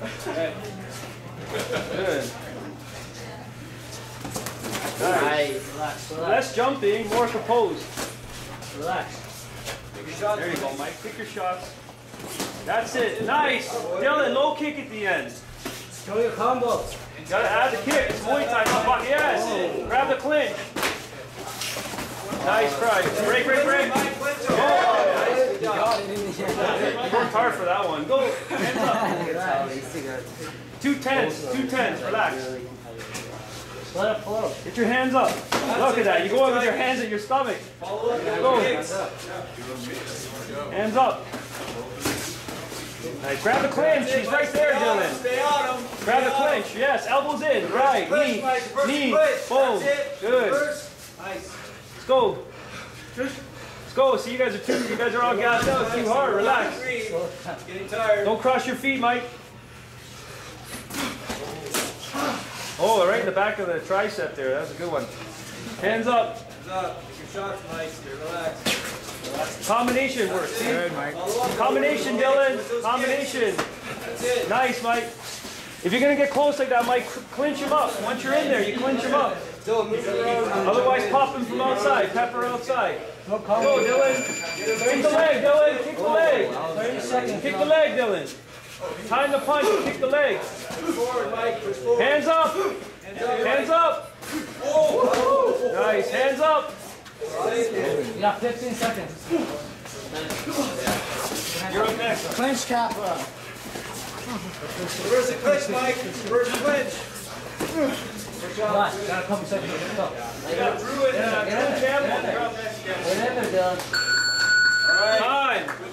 Good. Nice. Relax, relax, Less jumping, more composed. relax. Take your shots. There you go, Mike. Pick your shots. That's it. Nice. Dylan, low kick at the end. Show your combo. Gotta add the kick. It's Muay Thai. Come on. Yes. Oh. Grab the clinch. Nice, Price. Break, break, break. Oh, You got it in the end. you worked hard for that one. Go. Hands up. Two tens. Two tens. Relax. Let it flow. Get your hands up. Look at that. You go in with your hands at your stomach. Go. Hands up. Nice. Grab the clinch. He's right there, Dylan. Stay on him. Grab the clinch. Yes. Elbows in. Right. Knee. Knee. push. Boom. Good. Nice. Let's go. Let's go. See, you guys are too. You guys are all gassed out. Too hard. Relax. Getting tired. Don't cross your feet, Mike. Oh, right in the back of the tricep there. That was a good one. Hands up. Hands up. Take your shots, Mike. Stay relaxed. Combination work. See? Follow up. Combination, Dylan. Combination. That's it. Nice, Mike. If you're gonna get close like that, Mike, clinch him up. Once you're in there, you clinch him up. Dylan, move it around. Otherwise, pop him from outside. Pepper outside. Go. Dylan. Kick the leg, Dylan. Kick the leg. 30 seconds. Kick the leg, Dylan. Time to punch. Kick the leg. Push forward, Mike. Push forward. Hands up. Hands up. Hands up. Nice. Hands up. You got 15 seconds. You're up next. Clinch cap. Reverse the clinch, Mike. Reverse the clinch. Relax. Got a couple seconds. Let's go. You got Drew and uh, Drew Campbell. You're up next again. Get in there, Dylan. All right. Time.